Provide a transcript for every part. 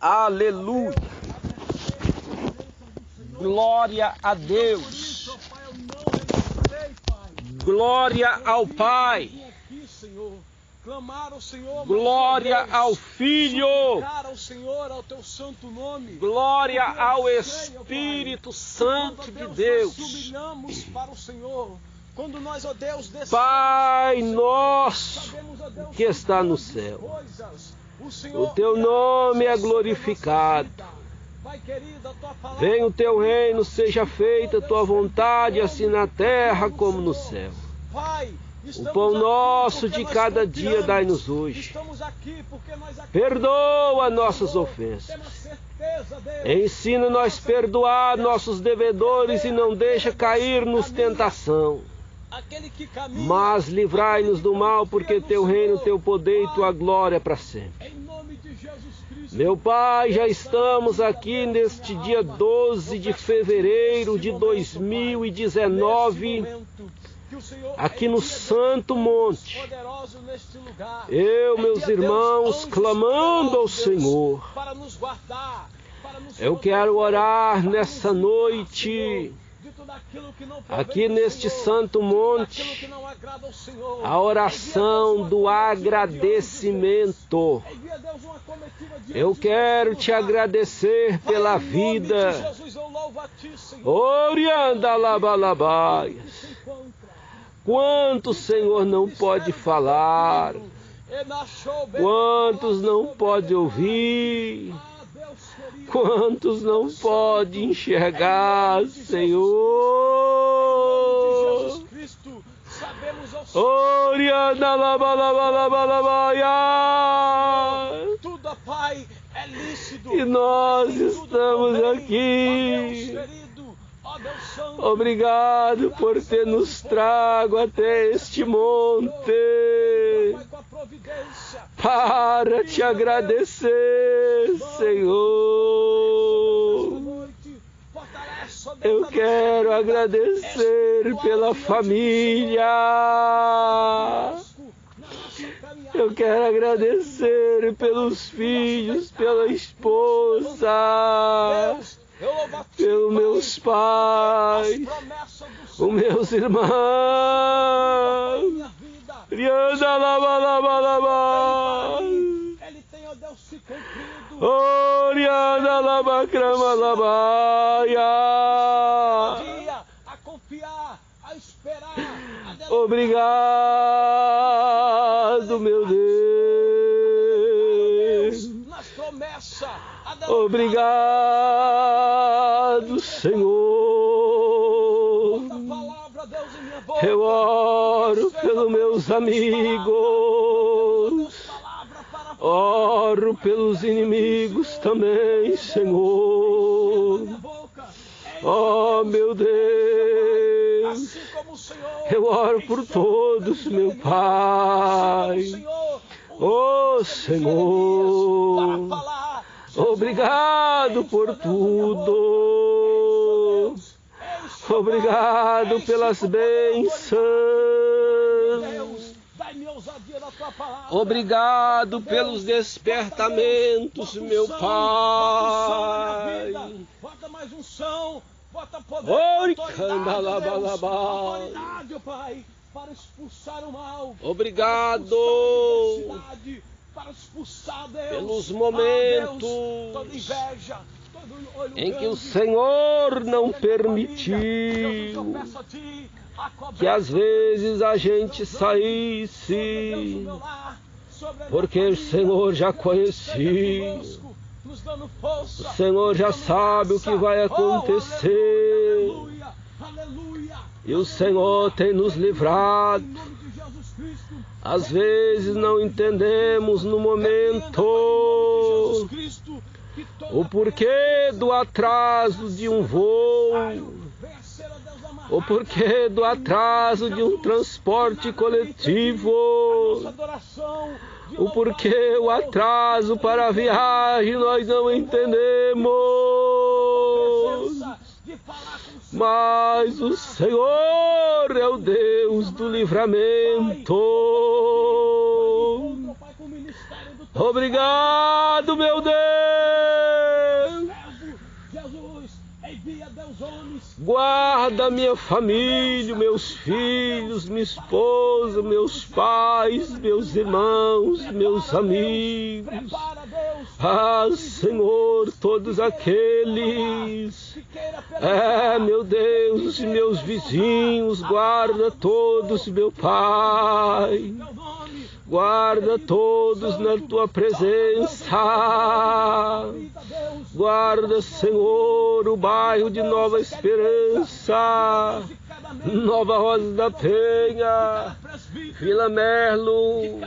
Aleluia. Glória a Deus. Glória ao Pai. Glória ao Filho. Glória ao Espírito Santo de Deus. Quando nós, ó Deus, Pai nosso que está no céu, o teu nome é glorificado. Venha o teu reino, seja feita a tua vontade, assim na terra como no céu. O pão nosso de cada dia dai-nos hoje. Perdoa nossas ofensas. Ensina-nos perdoar nossos devedores e não deixa cair-nos tentação. Mas livrai-nos do mal, porque teu reino, teu poder e tua glória para sempre. Meu Pai, já estamos aqui neste dia 12 de fevereiro de 2019, aqui no Santo Monte. Eu, meus irmãos, clamando ao Senhor. Eu quero orar nessa noite aqui neste santo monte, a oração do agradecimento. Eu quero te agradecer pela vida. Orianda labalabaias. Quantos, Senhor, não pode falar? Quantos não pode ouvir? Quantos não pode enxergar, Senhor? Oriana Tudo, Pai, é lícito. E nós estamos aqui. Obrigado por ter nos trago até este monte para te agradecer, Senhor. Eu quero agradecer pela família. Eu quero agradecer pelos filhos, pela esposa, pelos meus pais, os meus irmãos. Rianda lava lava lava. Ele tem, ó Deus, se cumprido. Oh, Rianda lava crama lavaia. A confiar, a esperar. Obrigado, meu Deus. Nas promessas. Obrigado, Senhor. Eu oro pelos meus amigos, oro pelos inimigos também, Senhor. Oh, meu Deus, eu oro por todos, meu Pai. Oh, Senhor, obrigado por tudo. Obrigado pelas bênçãos. Obrigado pelos despertamentos, meu Pai. Bota mais unção, bota poder, autoridade, Pai, para expulsar o mal. Obrigado. Pelos momentos em que o Senhor não permitiu que às vezes a gente saísse, porque o Senhor já conhecia. O Senhor já sabe o que vai acontecer. E o Senhor tem nos livrado. Às vezes não entendemos no momento o porquê do atraso de um voo, o porquê do atraso de um transporte coletivo, o porquê o atraso para a viagem nós não entendemos. Mas o Senhor é o Deus do livramento. Obrigado, meu Deus. Guarda minha família, meus filhos, minha esposa, meus pais, meus irmãos, meus amigos. Ah, Senhor, todos aqueles. É, meu Deus, meus vizinhos, guarda todos, meu Pai. Guarda todos na tua presença. Guarda, Senhor, o bairro de Nova Esperança, Nova Rosa da Penha, Vila Merlo,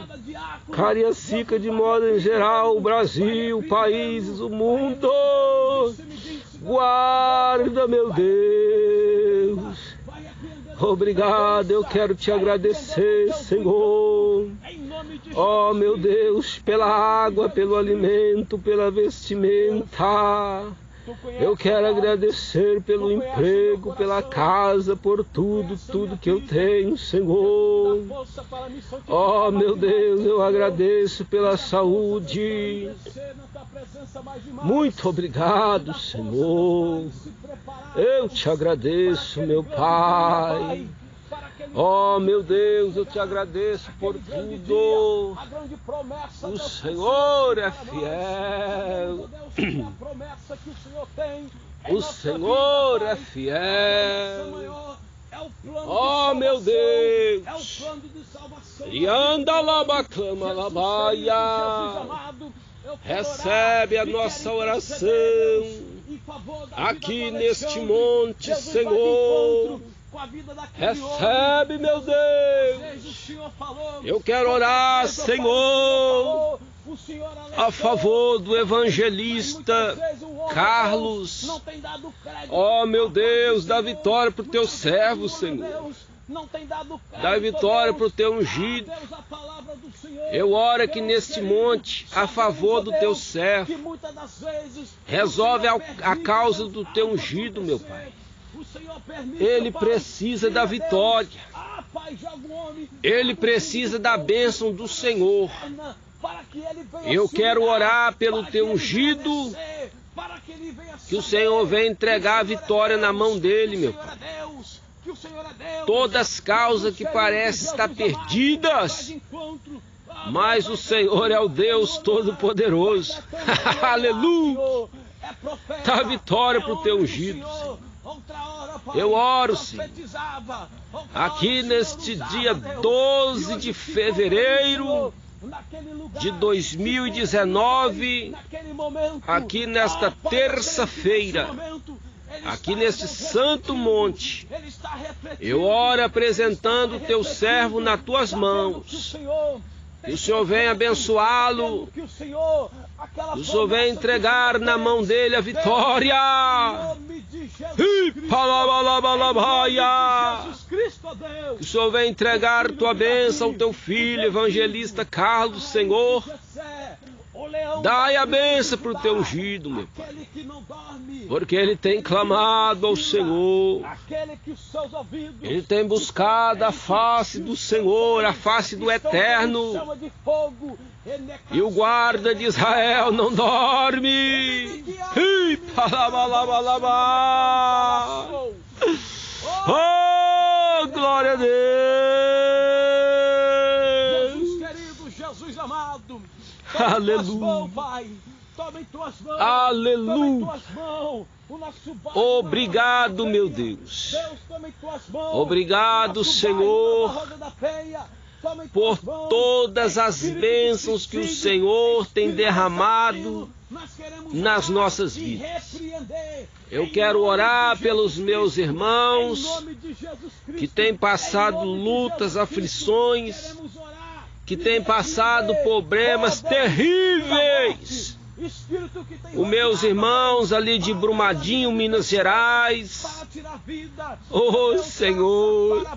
Cariacica de modo em geral, Brasil, países, o mundo. Guarda, meu Deus. Obrigado, eu quero te agradecer, Senhor. Oh, meu Deus, pela água, pelo alimento, pela vestimenta. Eu quero agradecer pelo emprego, pela casa, por tudo, tudo que eu tenho, Senhor. Oh, meu Deus, eu agradeço pela saúde. Muito obrigado, Senhor. Eu te agradeço, meu Pai. Oh, meu Deus, eu te agradeço por tudo. O Senhor é fiel. O Senhor é fiel. Oh, meu Deus. E anda lá, bacama, lá, Recebe a nossa oração aqui neste monte, Senhor. Recebe, meu Deus. Eu quero orar, Senhor, a favor do evangelista Carlos. Oh, meu Deus, dá vitória para o teu servo, Senhor. Dá vitória para o teu ungido. Eu oro aqui neste monte a favor do teu servo. Resolve a causa do teu ungido, meu Pai. Ele precisa da vitória. Ele precisa da bênção do Senhor. Eu quero orar pelo teu ungido. Que o Senhor venha entregar a vitória na mão dele, meu Pai. Todas as causas que parecem estar perdidas, mas o Senhor é o Deus Todo-Poderoso. Aleluia! Dá vitória para o teu ungido, Senhor. Eu oro, Senhor, aqui neste dia 12 de fevereiro de 2019, aqui nesta terça-feira, aqui neste santo monte, eu oro apresentando o teu servo nas tuas mãos. Que o Senhor venha abençoá-lo. Que o Senhor venha entregar na mão dele a vitória. Que o Senhor venha entregar tua bênção ao teu filho, evangelista Carlos, Senhor. Dai a benção para o teu ungido, meu Pai. Porque ele tem clamado ao Senhor. Ele tem buscado a face do Senhor, a face do Eterno. E o guarda de Israel não dorme. Oh, glória a Deus. Jesus querido, Jesus amado. Aleluia. Aleluia. Obrigado, meu Deus. Obrigado, Senhor, por todas as bênçãos que o Senhor tem derramado nas nossas vidas. Eu quero orar pelos meus irmãos que têm passado lutas, aflições, que têm passado problemas terríveis. Os meus irmãos ali de Brumadinho, Minas Gerais. Oh Senhor.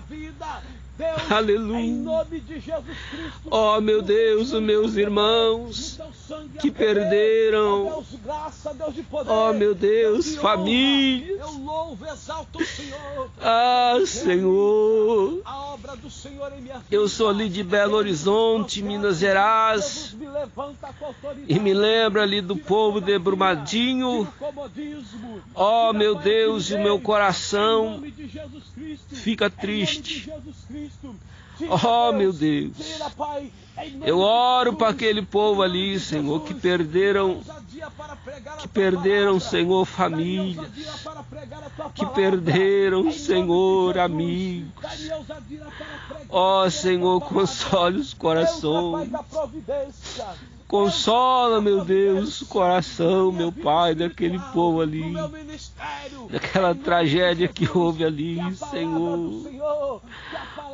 Aleluia. Oh meu Deus, os meus irmãos que perderam Deus de. Oh, meu Deus, famílias. Eu louvo, exalto o Senhor. Ah, Senhor. A obra do Senhor em minha vida. Eu sou ali de Belo Horizonte, Minas Gerais. E me lembra ali do povo de Brumadinho. Oh, meu Deus, e o meu coração fica triste. Oh, meu Deus. Eu oro para aquele povo ali, Senhor, que perderam que perderam, Senhor, famílias, que perderam, Senhor, amigos. Ó oh, Senhor, console os corações. Consola, meu Deus, o coração, meu Pai, daquele povo ali, daquela tragédia que houve ali, Senhor.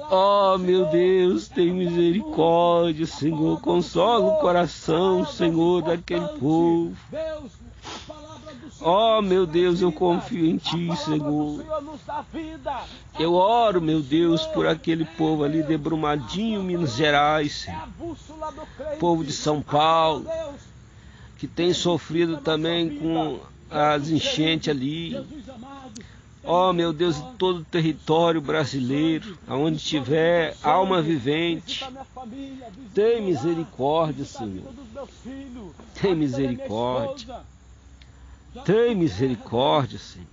Oh, meu Deus, tem misericórdia, Senhor. Consola o coração, Senhor, daquele povo. Oh, meu Deus, eu confio em Ti, Senhor. Eu oro, meu Deus, por aquele povo ali de Brumadinho, Minas Gerais, Senhor. Povo de São Paulo, que tem sofrido também com as enchentes ali. Oh, meu Deus, em todo o território brasileiro, aonde tiver alma vivente, tem misericórdia, Senhor. Tem misericórdia. Tem misericórdia, Senhor.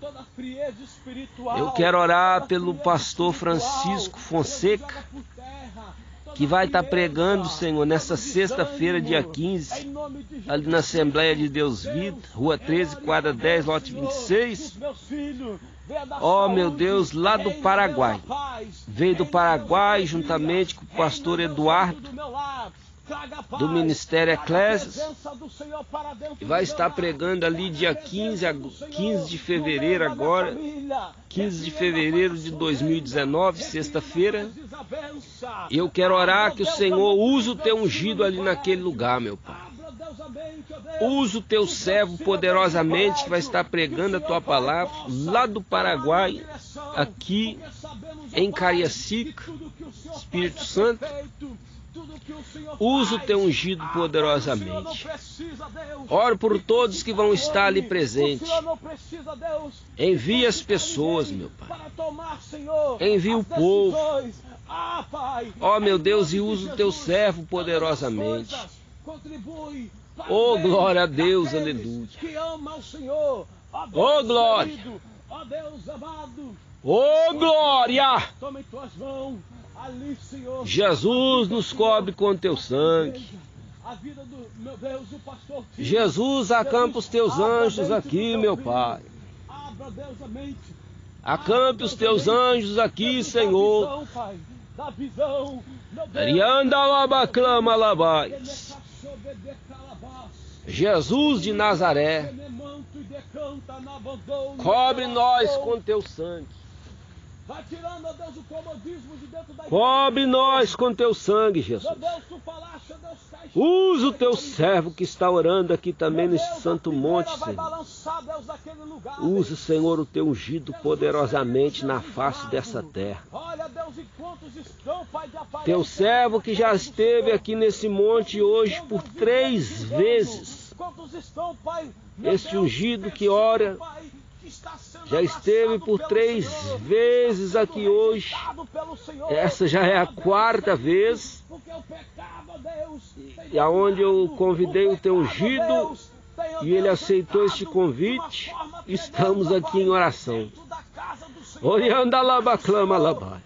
Eu quero orar pelo pastor Francisco Fonseca, que vai estar pregando, Senhor, nessa sexta-feira, dia 15, ali na Assembleia de Deus Vida, Rua 13, quadra 10, lote 26. Ó oh, meu Deus, lá do Paraguai. Veio do Paraguai juntamente com o pastor Eduardo do Ministério Eclésias e vai estar pregando ali dia 15, a 15 de fevereiro agora, 15 de fevereiro de 2019, sexta-feira. E eu quero orar que o Senhor use o teu ungido ali naquele lugar, meu Pai. Usa o teu servo poderosamente que vai estar pregando a tua palavra lá do Paraguai, aqui em Cariacica, Espírito Santo. Usa o teu ungido poderosamente. Oro por todos que vão estar ali presentes. Envia as pessoas, meu Pai. Envia o povo. Ó oh, meu Deus, e usa o teu servo poderosamente. Oh, glória a Deus, aleluia. Oh, glória. Oh, glória. Jesus nos cobre com teu sangue. Jesus, acampa os teus anjos aqui, meu Pai. Acampe os teus anjos aqui, Senhor. Labais. Jesus de Nazaré, cobre nós com teu sangue. Cobre nós com teu sangue, Jesus. Usa o teu servo que está orando aqui também nesse santo monte, Senhor. Usa, Senhor, o teu ungido poderosamente na face dessa terra. Teu servo que já esteve aqui nesse monte hoje por três vezes. Este ungido que ora já esteve por três vezes aqui hoje. Essa já é a quarta vez. E aonde eu convidei o teu ungido e ele aceitou este convite, estamos aqui em oração. Orianda labaclama labai.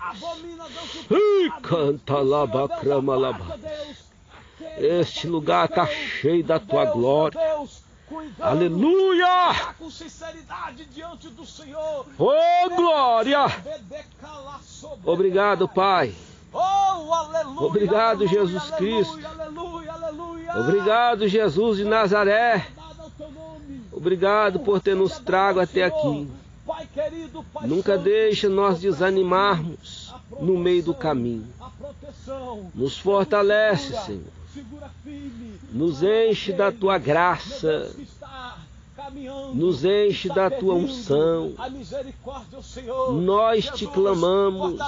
Canta labaclama labai. Este lugar está cheio da tua glória. Aleluia! Com sinceridade diante do Senhor. Oh, glória! Obrigado, Pai. Oh, Obrigado, Jesus Cristo. Obrigado, Jesus de Nazaré. Obrigado por ter nos trago até aqui. Nunca deixa nós desanimarmos no meio do caminho. Nos fortalece, Senhor nos enche da tua graça, nos enche da tua unção. Nós te clamamos,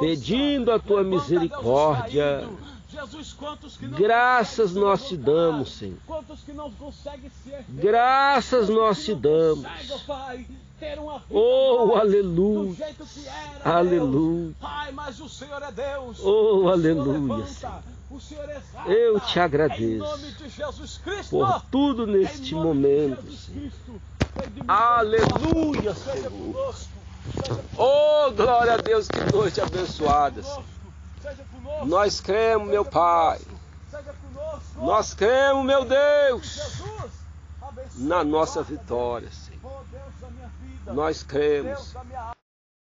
pedindo a tua misericórdia. Graças nós te damos, Senhor. Graças nós te damos. Oh, aleluia. Aleluia. Oh, aleluia. Eu te agradeço por tudo neste momento. Senhor. Aleluia, Senhor. Oh, glória a Deus, que noite abençoada. Senhor. Nós cremos, meu Pai. Nós cremos, meu Deus, na nossa vitória, Senhor. Nós cremos.